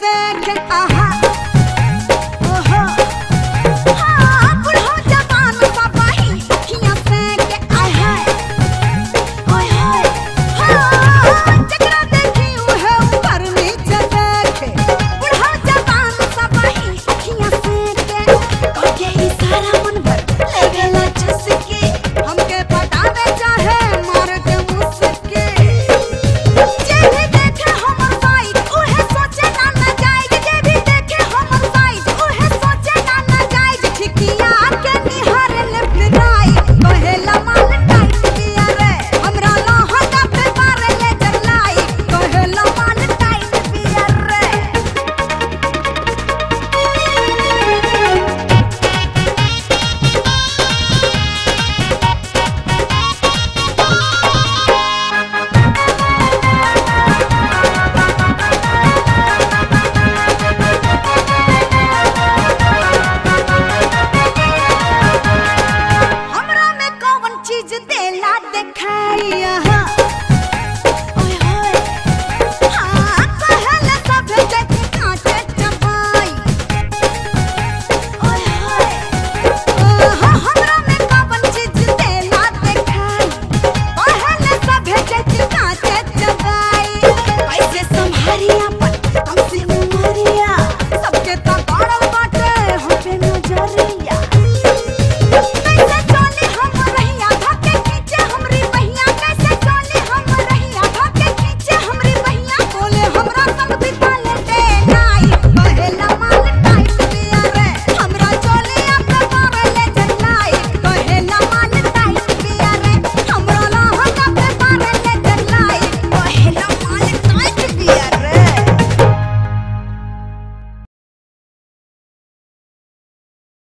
ذاك الأهالي